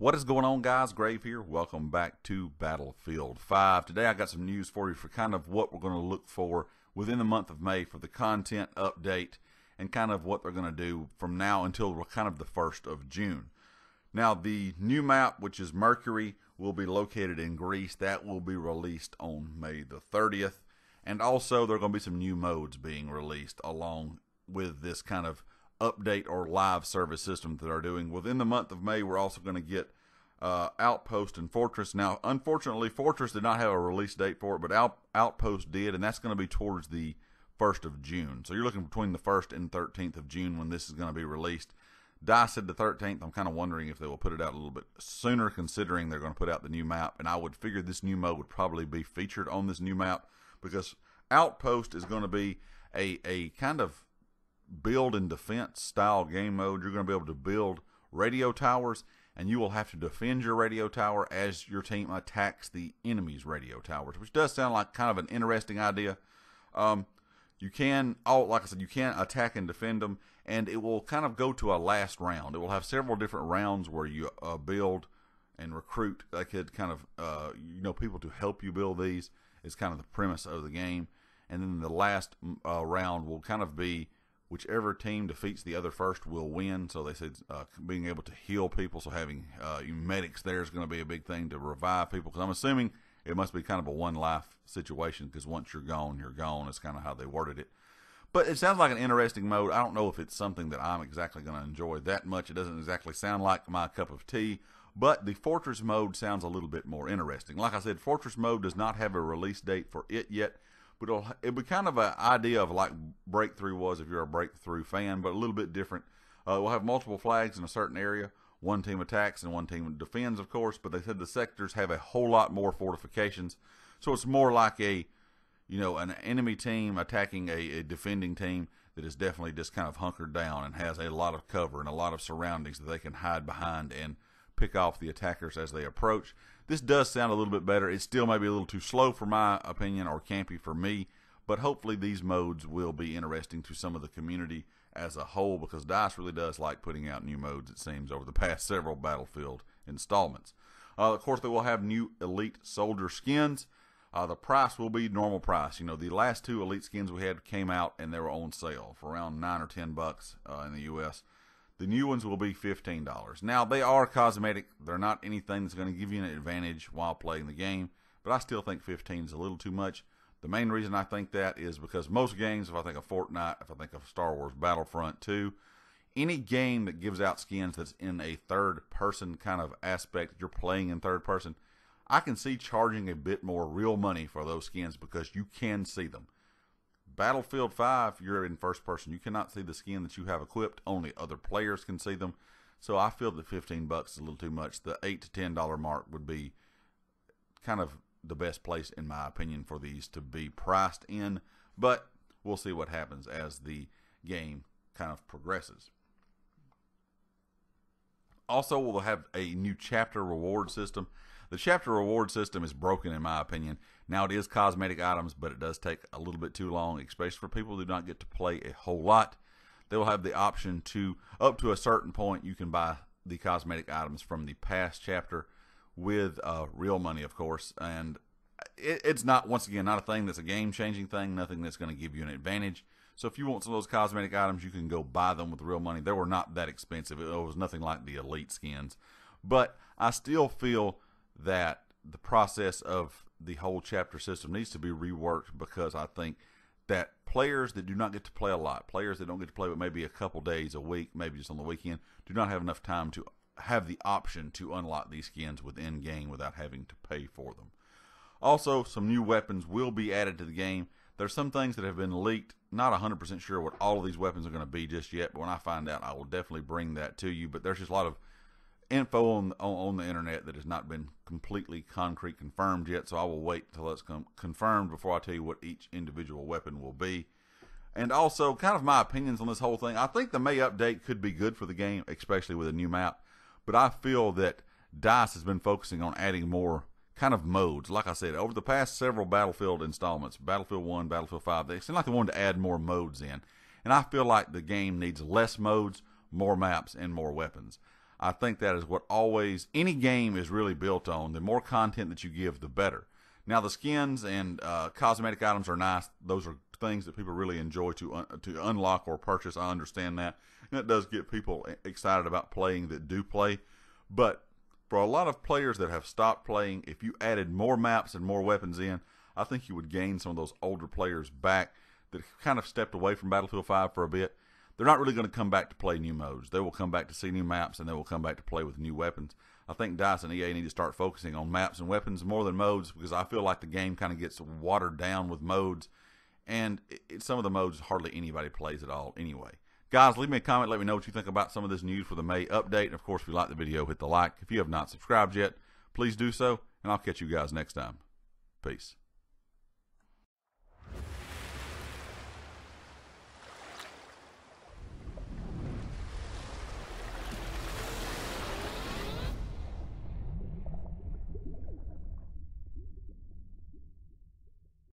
What is going on, guys? Grave here. Welcome back to Battlefield 5. Today I got some news for you for kind of what we're going to look for within the month of May for the content update and kind of what they're going to do from now until kind of the 1st of June. Now, the new map, which is Mercury, will be located in Greece. That will be released on May the 30th. And also, there are going to be some new modes being released along with this kind of update or live service system that they're doing. Within the month of May, we're also going to get uh, Outpost and Fortress. Now, unfortunately, Fortress did not have a release date for it, but Out, Outpost did, and that's going to be towards the 1st of June. So you're looking between the 1st and 13th of June when this is going to be released. DICE said the 13th. I'm kind of wondering if they will put it out a little bit sooner, considering they're going to put out the new map. And I would figure this new mode would probably be featured on this new map because Outpost is going to be a, a kind of build and defense style game mode. You're going to be able to build radio towers, and you will have to defend your radio tower as your team attacks the enemy's radio towers, which does sound like kind of an interesting idea. Um, you can, oh, like I said, you can attack and defend them, and it will kind of go to a last round. It will have several different rounds where you uh, build and recruit. Like could kind of, uh, you know, people to help you build these is kind of the premise of the game. And then the last uh, round will kind of be whichever team defeats the other first will win. So they said uh, being able to heal people, so having uh, medics there is going to be a big thing to revive people. Because I'm assuming it must be kind of a one life situation because once you're gone, you're gone. Is kind of how they worded it. But it sounds like an interesting mode. I don't know if it's something that I'm exactly going to enjoy that much. It doesn't exactly sound like my cup of tea. But the Fortress mode sounds a little bit more interesting. Like I said, Fortress mode does not have a release date for it yet but it'll, it'll be kind of an idea of like Breakthrough was if you're a Breakthrough fan, but a little bit different. Uh, we'll have multiple flags in a certain area. One team attacks and one team defends, of course, but they said the sectors have a whole lot more fortifications. So it's more like a, you know, an enemy team attacking a, a defending team that is definitely just kind of hunkered down and has a lot of cover and a lot of surroundings that they can hide behind and pick off the attackers as they approach. This does sound a little bit better. It still may be a little too slow for my opinion or campy for me, but hopefully these modes will be interesting to some of the community as a whole because DICE really does like putting out new modes, it seems, over the past several Battlefield installments. Uh, of course, they will have new Elite Soldier skins. Uh, the price will be normal price. You know, the last two Elite skins we had came out and they were on sale for around nine or ten bucks uh, in the U.S. The new ones will be $15. Now, they are cosmetic. They're not anything that's going to give you an advantage while playing the game, but I still think 15 is a little too much. The main reason I think that is because most games, if I think of Fortnite, if I think of Star Wars Battlefront 2, any game that gives out skins that's in a third person kind of aspect, you're playing in third person, I can see charging a bit more real money for those skins because you can see them. Battlefield 5, you're in first person. You cannot see the skin that you have equipped. Only other players can see them. So I feel that 15 bucks is a little too much. The 8 to 10 dollar mark would be kind of the best place in my opinion for these to be priced in, but we'll see what happens as the game kind of progresses. Also, we'll have a new chapter reward system. The chapter reward system is broken, in my opinion. Now, it is cosmetic items, but it does take a little bit too long, especially for people who do not get to play a whole lot. They will have the option to, up to a certain point, you can buy the cosmetic items from the past chapter with uh, real money, of course. And it, it's not, once again, not a thing that's a game changing thing, nothing that's going to give you an advantage. So if you want some of those cosmetic items, you can go buy them with real money. They were not that expensive. It was nothing like the elite skins. But I still feel that the process of the whole chapter system needs to be reworked because I think that players that do not get to play a lot, players that don't get to play but maybe a couple days a week, maybe just on the weekend, do not have enough time to have the option to unlock these skins within game without having to pay for them. Also, some new weapons will be added to the game. There's some things that have been leaked. Not 100% sure what all of these weapons are going to be just yet, but when I find out, I will definitely bring that to you. But there's just a lot of info on, on, on the internet that has not been completely concrete confirmed yet. So I will wait until it's com- confirmed before I tell you what each individual weapon will be. And also, kind of my opinions on this whole thing. I think the May update could be good for the game, especially with a new map. But I feel that DICE has been focusing on adding more kind of modes. Like I said, over the past several Battlefield installments, Battlefield 1, Battlefield 5, they seem like they wanted to add more modes in. And I feel like the game needs less modes, more maps, and more weapons. I think that is what always any game is really built on. The more content that you give, the better. Now the skins and uh, cosmetic items are nice. Those are things that people really enjoy to un- to unlock or purchase. I understand that, and it does get people excited about playing that do play. But for a lot of players that have stopped playing, if you added more maps and more weapons in, I think you would gain some of those older players back that kind of stepped away from Battlefield 5 for a bit. They're not really going to come back to play new modes. They will come back to see new maps and they will come back to play with new weapons. I think DICE and EA need to start focusing on maps and weapons more than modes because I feel like the game kind of gets watered down with modes, and it, some of the modes hardly anybody plays at all anyway. Guys, leave me a comment. Let me know what you think about some of this news for the May update. And of course, if you like the video, hit the like. If you have not subscribed yet, please do so, and I'll catch you guys next time. Peace.